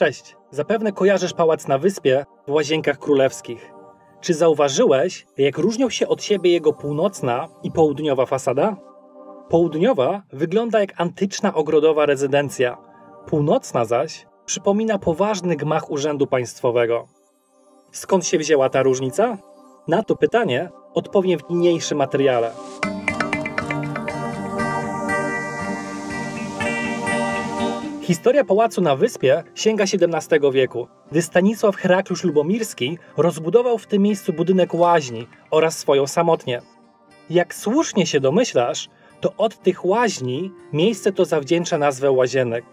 Cześć, zapewne kojarzysz pałac na wyspie w Łazienkach Królewskich. Czy zauważyłeś, jak różnią się od siebie jego północna i południowa fasada? Południowa wygląda jak antyczna ogrodowa rezydencja, północna zaś przypomina poważny gmach urzędu państwowego. Skąd się wzięła ta różnica? Na to pytanie odpowiem w niniejszym materiale. Historia pałacu na wyspie sięga XVII wieku, gdy Stanisław Herakliusz Lubomirski rozbudował w tym miejscu budynek łaźni oraz swoją samotnię. Jak słusznie się domyślasz, to od tych łaźni miejsce to zawdzięcza nazwę Łazienek.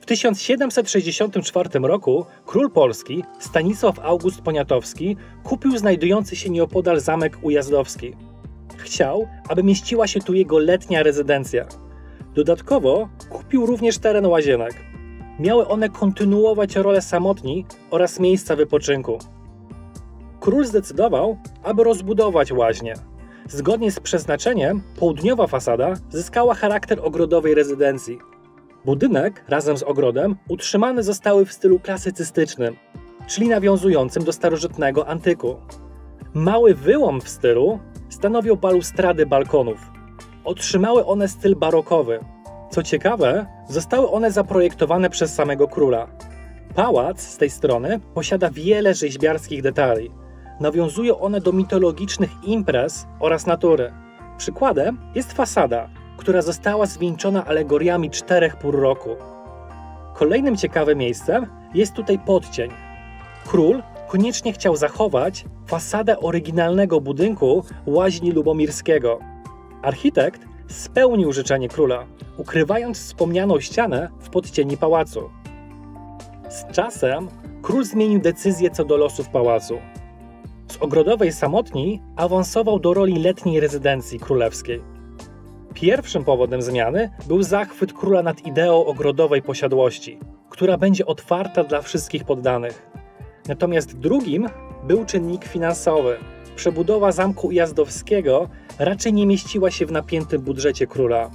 W 1764 roku król polski Stanisław August Poniatowski kupił znajdujący się nieopodal zamek Ujazdowski. Chciał, aby mieściła się tu jego letnia rezydencja. Dodatkowo kupił również teren łazienek. Miały one kontynuować rolę samotni oraz miejsca wypoczynku. Król zdecydował, aby rozbudować łaźnie. Zgodnie z przeznaczeniem, południowa fasada zyskała charakter ogrodowej rezydencji. Budynek razem z ogrodem utrzymane zostały w stylu klasycystycznym, czyli nawiązującym do starożytnego antyku. Mały wyłom w stylu stanowią balustrady balkonów. Otrzymały one styl barokowy. Co ciekawe, zostały one zaprojektowane przez samego króla. Pałac z tej strony posiada wiele rzeźbiarskich detali. Nawiązują one do mitologicznych imprez oraz natury. Przykładem jest fasada, która została zwieńczona alegoriami czterech pór roku. Kolejnym ciekawym miejscem jest tutaj podcień. Król koniecznie chciał zachować fasadę oryginalnego budynku łaźni Lubomirskiego. Architekt spełnił życzenie króla, ukrywając wspomnianą ścianę w podcieni pałacu. Z czasem król zmienił decyzję co do losów pałacu. Z ogrodowej samotni awansował do roli letniej rezydencji królewskiej. Pierwszym powodem zmiany był zachwyt króla nad ideą ogrodowej posiadłości, która będzie otwarta dla wszystkich poddanych. Natomiast drugim był czynnik finansowy. Przebudowa zamku Jazdowskiego raczej nie mieściła się w napiętym budżecie króla.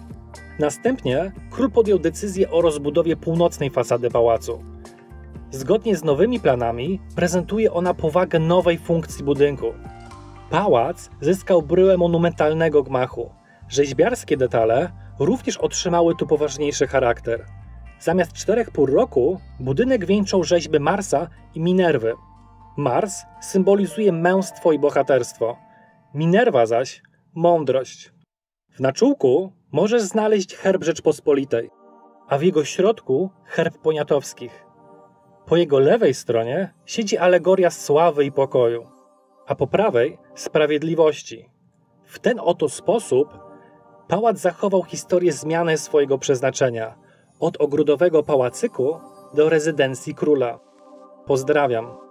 Następnie król podjął decyzję o rozbudowie północnej fasady pałacu. Zgodnie z nowymi planami prezentuje ona powagę nowej funkcji budynku. Pałac zyskał bryłę monumentalnego gmachu, Rzeźbiarskie detale również otrzymały tu poważniejszy charakter. Zamiast czterech pór roku, budynek wieńczą rzeźby Marsa i Minerwy. Mars symbolizuje męstwo i bohaterstwo, Minerwa zaś mądrość. W naczółku możesz znaleźć herb Rzeczpospolitej, a w jego środku herb poniatowskich. Po jego lewej stronie siedzi alegoria sławy i pokoju, a po prawej sprawiedliwości. W ten oto sposób pałac zachował historię zmiany swojego przeznaczenia od ogrodowego pałacyku do rezydencji króla. Pozdrawiam.